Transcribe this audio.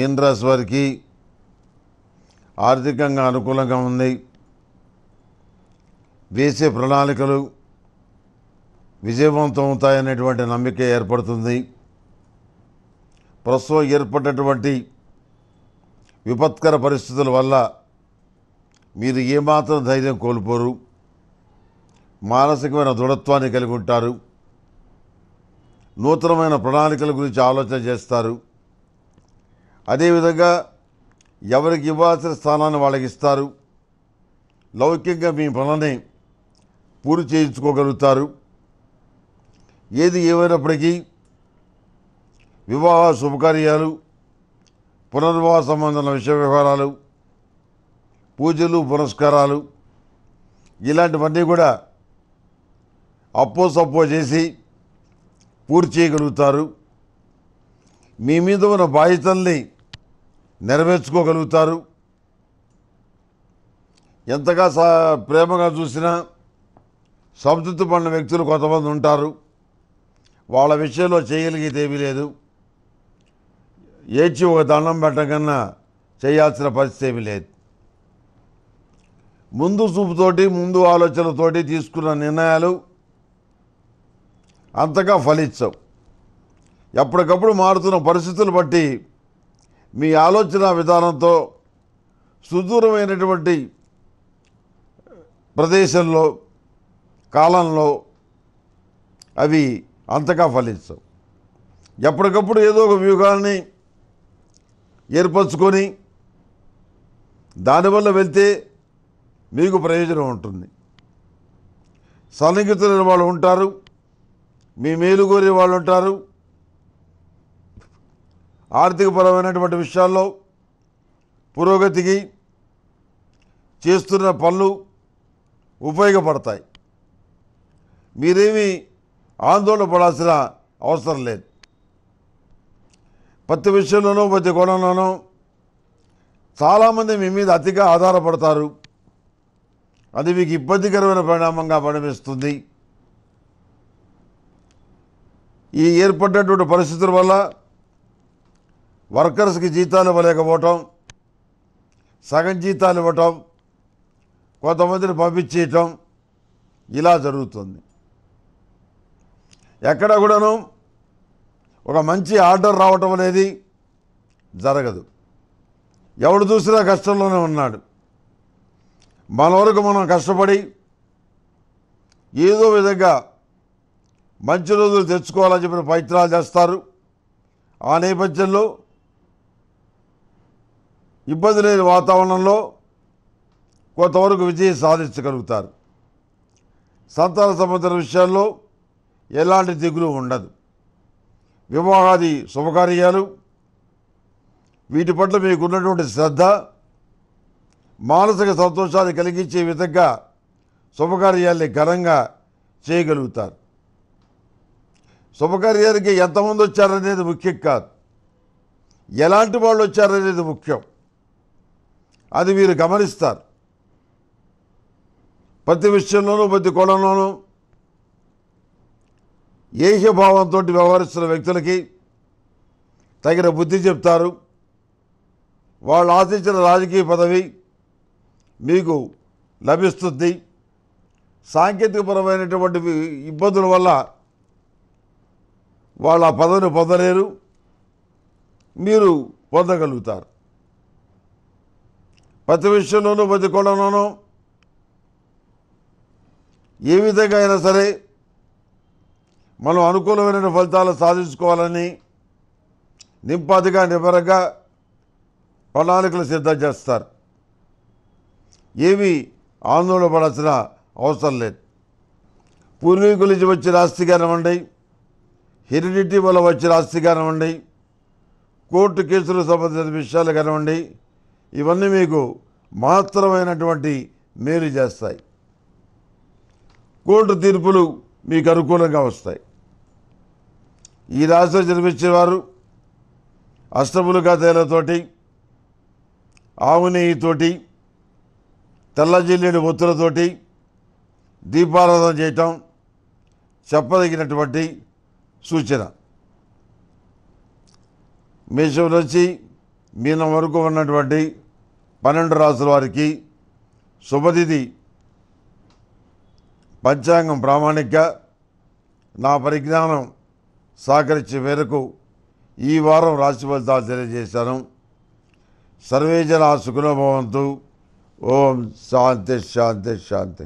మీనరాశి వారికి ఆర్థికంగా అనుకూలంగా ఉంది. వేసే ప్రణాళికలు విజయవంతం అవుతాయనేటువంటి నమ్మిక ఏర్పడుతుంది. ప్రస్తుతం ఏర్పడినటువంటి విపత్కర పరిస్థితుల వల్ల మీరు ఏమాత్రం ధైర్యం కోల్పోరు. మానసికమైన దృఢత్వాన్ని కలిగి ఉంటారు. నూతనమైన ప్రణాళికల గురించి ఆలోచన చేస్తారు. అదేవిధంగా ఎవరికి ఇవ్వాల్సిన స్థానాన్ని వాళ్ళకి ఇస్తారు లౌకికంగా మీ పనులని పూర్తి చేయించుకోగలుగుతారు. ఏది ఏమైనప్పటికీ వివాహ శుభకార్యాలు పునర్వివాహ సంబంధమైన విషయ వ్యవహారాలు పూజలు పురస్కారాలు ఇలాంటివన్నీ కూడా అప్పో సప్పో చేసి పూర్తి చేయగలుగుతారు. మీ మీద ఉన్న బాధ్యతల్ని నెరవేర్చుకోగలుగుతారు. ఎంతగా సా ప్రేమగా చూసినా సంతృప్తి పడిన వ్యక్తులు కొంతమంది ఉంటారు. వాళ్ళ విషయంలో చేయగలిగేది ఏమీ లేదు. ఏడ్చి ఒక దండం పెట్టడం కన్నా చేయాల్సిన పరిస్థితి ఏమీ లేదు. ముందు చూపుతోటి ముందు ఆలోచనలతోటి తీసుకున్న నిర్ణయాలు అంతగా ఫలించవు. ఎప్పటికప్పుడు మారుతున్న పరిస్థితులు బట్టి మీ ఆలోచన విధానంతో సుదూరమైనటువంటి ప్రదేశంలో కాలంలో అవి అంతగా ఫలించవు. ఎప్పటికప్పుడు ఏదో ఒక వ్యూహాన్ని ఏర్పరచుకొని దానివల్ల వెళ్తే మీకు ప్రయోజనం ఉంటుంది. సన్నిహితులైన వాళ్ళు ఉంటారు మీ మేలు కోరే వాళ్ళు ఉంటారు ఆర్థికపరమైనటువంటి విషయాల్లో పురోగతికి చేస్తున్న పనులు ఉపయోగపడతాయి. మీరేమీ ఆందోళన పడాల్సిన అవసరం లేదు. ప్రతి విషయంలోనూ ప్రతి కోణంలోనూ చాలామంది మీ మీద అతిగా ఆధారపడతారు. అది మీకు ఇబ్బందికరమైన పరిణామంగా పరిణమిస్తుంది. ఈ ఏర్పడినటువంటి పరిస్థితుల వల్ల వర్కర్స్కి జీతాలు ఇవ్వలేకపోవటం సగం జీతాలు ఇవ్వటం కొంతమందిని పంపించేయటం ఇలా జరుగుతుంది. ఎక్కడ కూడాను ఒక మంచి ఆర్డర్ రావటం అనేది జరగదు. ఎవడు చూసినా కష్టంలోనే ఉన్నాడు. మన వరకు మనం కష్టపడి ఏదో విధంగా మంచి రోజులు తెచ్చుకోవాలని చెప్పిన ప్రయత్నాలు చేస్తారు. ఆ నేపథ్యంలో ఇబ్బంది లేని వాతావరణంలో కొంతవరకు విజయం సాధించగలుగుతారు. సంతాన సంబంధించిన విషయాల్లో ఎలాంటి దిగులు ఉండదు. వివాహాది శుభకార్యాలు వీటి పట్ల మీకున్నటువంటి శ్రద్ధ మానసిక సంతోషాన్ని కలిగించే విధంగా శుభకార్యాల్ని ఘనంగా చేయగలుగుతారు. శుభకార్యానికి ఎంతమంది వచ్చారనేది ముఖ్యం కాదు. ఎలాంటి వాళ్ళు వచ్చారనేది ముఖ్యం. అది మీరు గమనిస్తారు. ప్రతి విషయంలోనూ ప్రతి కోణంలోనూ ఏహ్యభావంతో వ్యవహరిస్తున్న వ్యక్తులకి తగిన బుద్ధి చెప్తారు. వాళ్ళు ఆశించిన రాజకీయ పదవి మీకు లభిస్తుంది. సాంకేతికపరమైనటువంటి ఇబ్బందుల వల్ల వాళ్ళ ఆ పదవిని పొందలేరు. మీరు పొందగలుగుతారు. ప్రతి విషయంలోనూ ప్రతి కోణంలోనూ ఏ విధంగా అయినా సరే మనం అనుకూలమైన ఫలితాలు సాధించుకోవాలని నింపాదిగా నిబరంగా ప్రణాళికలు సిద్ధం చేస్తారు. ఏమీ ఆందోళన పడాల్సిన అవసరం లేదు. పూర్వీకుల నుంచి వచ్చిన ఆస్తి కానివ్వండి హెరిడిటీ వల్ల వచ్చిన ఆస్తి కానివ్వండి కోర్టు కేసులకు సంబంధించిన విషయాలు కానివ్వండి. ఇవన్నీ మీకు మాత్రమైనటువంటి మేలు చేస్తాయి. కోర్టు తీర్పులు మీకు అనుకూలంగా వస్తాయి. ఈ రాశిలో జన్మించేవారు అష్టములుగా తేలతోటి ఆవు నెయ్యితోటి తెల్ల ఒత్తులతోటి దీపారాధన చేయటం చెప్పదగినటువంటి సూచన. మేషం నుంచి మీనం వరకు ఉన్నటువంటి పన్నెండు రాసుల వారికి శుభతిథి. పంచాంగం ప్రామాణిక. నా పరిజ్ఞానం సహకరించే మేరకు ఈ వారం రాశి ఫలితాలు తెలియజేశాను. సర్వేజన జన ఓం శాంతి శాంతి శాంతి.